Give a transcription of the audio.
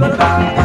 Hey.